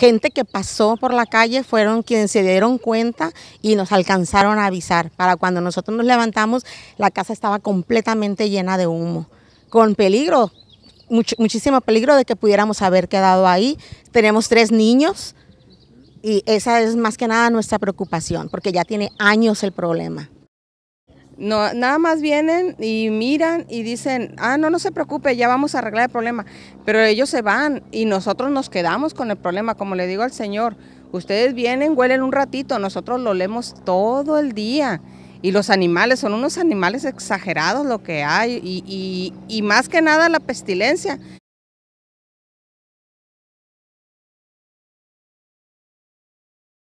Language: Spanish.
gente que pasó por la calle fueron quienes se dieron cuenta y nos alcanzaron a avisar. Para cuando nosotros nos levantamos, la casa estaba completamente llena de humo, con peligro, muchísimo peligro de que pudiéramos haber quedado ahí. Tenemos tres niños y esa es más que nada nuestra preocupación, porque ya tiene años el problema. No, nada más vienen y miran y dicen, ah, no, no se preocupe, ya vamos a arreglar el problema. Pero ellos se van y nosotros nos quedamos con el problema, como le digo al Señor. Ustedes vienen, huelen un ratito, nosotros lo leemos todo el día. Y los animales, son unos animales exagerados lo que hay. Y, y más que nada la pestilencia.